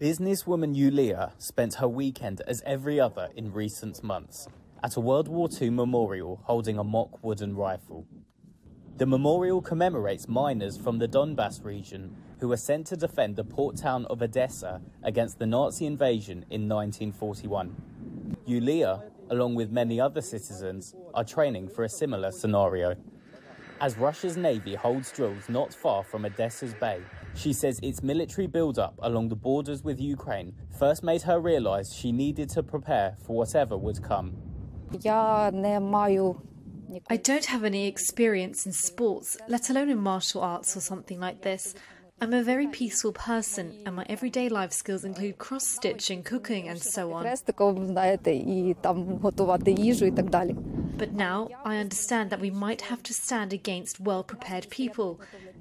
Businesswoman Yulia spent her weekend as every other in recent months at a World War II memorial holding a mock wooden rifle. The memorial commemorates miners from the Donbass region who were sent to defend the port town of Odessa against the Nazi invasion in 1941. Yulia, along with many other citizens, are training for a similar scenario as Russia's navy holds drills not far from Odessa's bay. She says its military buildup along the borders with Ukraine first made her realise she needed to prepare for whatever would come. I don't have any experience in sports, let alone in martial arts or something like this. I'm a very peaceful person, and my everyday life skills include cross stitching, cooking, and so on. хрестиком, знаєте, і там готувати їжу і так далі. But now I understand that we might have to stand against well prepared people,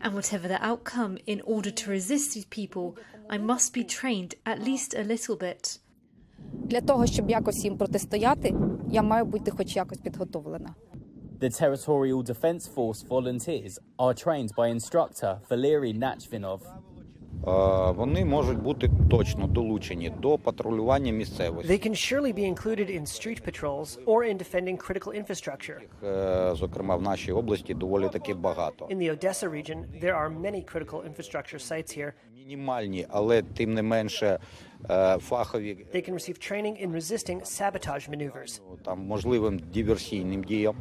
and whatever the outcome, in order to resist these people, I must be trained at least a little bit. Для того, щоб якось їм протистояти, я маю бути хоч якось підготовлена. The Territorial Defence Force volunteers are trained by instructor Valery Nachvinov. Е, Вони можуть бути точно долучені до патрулювання місцевості. They can surely be included in street patrols or in defending critical infrastructure. Е, Зокрема, в нашій області доволі таки багато. In the Odessa region, there are many critical infrastructure sites here. Мінімальні, але тим не менше е, фахові They can receive training in resisting sabotage maneuvers. там можливим диверсійним діям.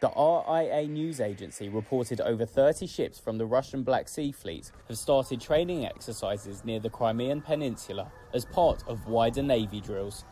The RIA news agency reported over 30 ships from the Russian Black Sea Fleet have started training exercises near the Crimean Peninsula as part of wider Navy drills.